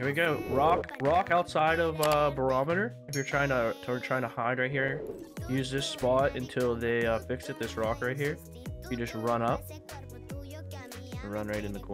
Here we go. Rock, rock outside of uh, barometer. If you're trying to, to trying to hide right here, use this spot until they uh, fix it. This rock right here. You just run up, run right in the corner.